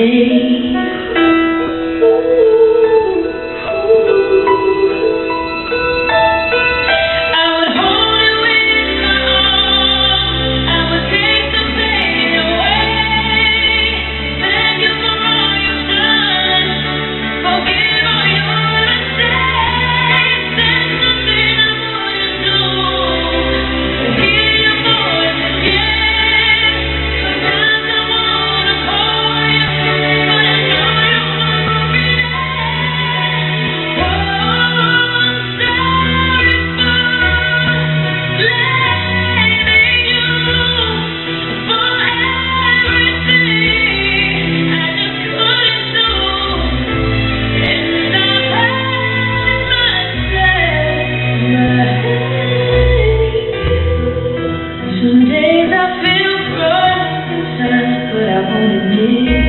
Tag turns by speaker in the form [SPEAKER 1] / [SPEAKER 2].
[SPEAKER 1] see You.